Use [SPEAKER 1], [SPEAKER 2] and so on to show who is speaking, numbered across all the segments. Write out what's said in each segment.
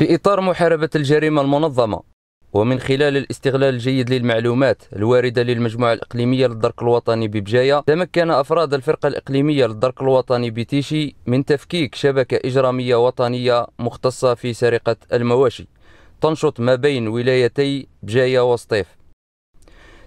[SPEAKER 1] في إطار محاربة الجريمة المنظمة ومن خلال الاستغلال الجيد للمعلومات الواردة للمجموعة الإقليمية للدرك الوطني ببجاية تمكن أفراد الفرقة الإقليمية للدرك الوطني بتيشي من تفكيك شبكة إجرامية وطنية مختصة في سرقة المواشي تنشط ما بين ولايتي بجاية وسطيف.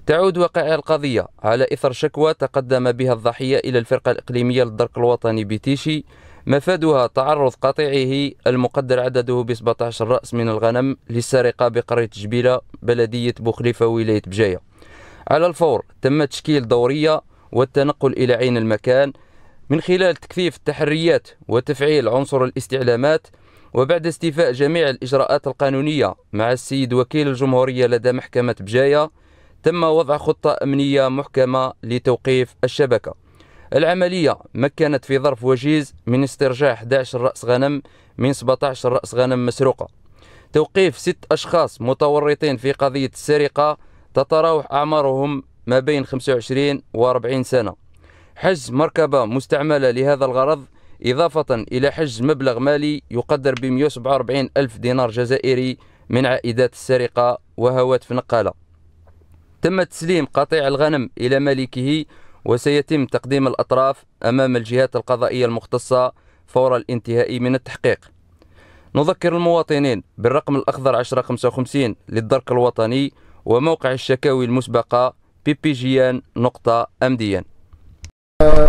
[SPEAKER 1] تعود وقائع القضية على إثر شكوى تقدم بها الضحية إلى الفرقة الإقليمية للدرك الوطني بتيشي مفادها تعرض قطيعه المقدر عدده ب 17 رأس من الغنم للسرقة بقرية جبيلة بلدية بوخليفة ولاية بجاية. على الفور تم تشكيل دورية والتنقل إلى عين المكان من خلال تكثيف التحريات وتفعيل عنصر الاستعلامات وبعد استيفاء جميع الإجراءات القانونية مع السيد وكيل الجمهورية لدى محكمة بجاية تم وضع خطة أمنية محكمة لتوقيف الشبكة. العملية مكنت في ظرف وجيز من استرجاع 11 رأس غنم من 17 رأس غنم مسروقة. توقيف ست أشخاص متورطين في قضية السرقة تتراوح أعمارهم ما بين 25 و 40 سنة. حجز مركبة مستعملة لهذا الغرض إضافة إلى حجز مبلغ مالي يقدر ب 147 ألف دينار جزائري من عائدات السرقة وهواتف نقالة تم تسليم قطيع الغنم إلى مالكه وسيتم تقديم الأطراف أمام الجهات القضائية المختصة فور الانتهاء من التحقيق. نذكر المواطنين بالرقم الأخضر 1055 للدرك الوطني وموقع الشكاوي المسبقة بيبيجيان نقطة أمديان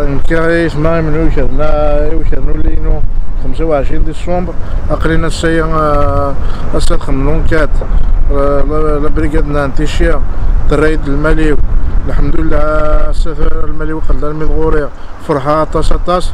[SPEAKER 2] نكايس ما من نولينو 25 ديسمبر. أقرينا السيا أسد خملون كات لبريقاد نانتيشيا تريد المالي الحمد لله السفر المالي وقل المدغوري فرحة طاس طاس.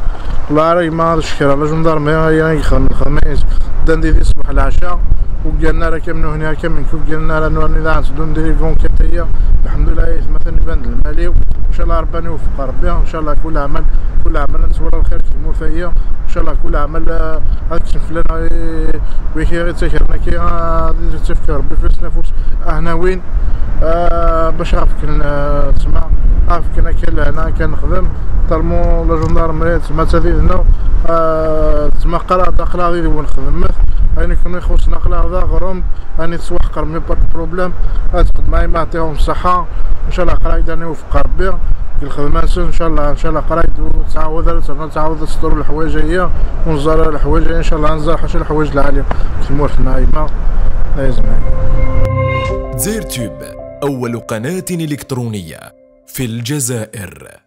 [SPEAKER 2] الله راي ما شكرا. لا جندرمي يخدم الخميس دندي في الصباح العشاء. وقالنا راه كم هنا كم وقالنا راه نور نضاع دون ديريفون كتايا الحمد لله مثلا يبان المالي وإن شاء الله ربنا يوفق ربي. إن شاء الله كل عمل كل عمل نتصور الخير في الموفقية ان شاء الله كل عمل اكتشف لنا ويحيى غير تسكرنا كي تفكر ربي فلوس نفوس إحنا وين؟ آه باش عرف تسمع عرف كنا كان هنا كنخدم. طالمو لا جوندارمري تسمى تزيد هنا. آه تسمى قرا قرا غير ونخدم يعني كنا يخصنا قرا هذا غرم. اني تسوح قرمي با بروبليم. تقد ما يعطيهم الصحة. إن شاء الله قرا يداني وفق ربي. الخدمة إن شاء الله إن شاء الله قرا تعاود تعاود السطور الحوايج هي ونزار الحوايج إن شاء الله نزار حاجة الحوايج العالية. في مورف نايمة لازم
[SPEAKER 3] زير تيوب أول قناة إلكترونية. في الجزائر.